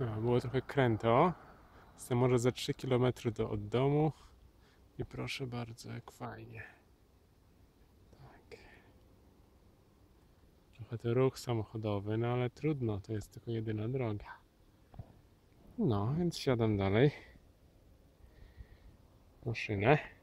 No, było trochę kręto. Jestem może za 3 km do, od domu. I proszę bardzo, jak fajnie. Tak. Trochę to ruch samochodowy, no ale trudno, to jest tylko jedyna droga. No, więc siadam dalej. w Maszynę.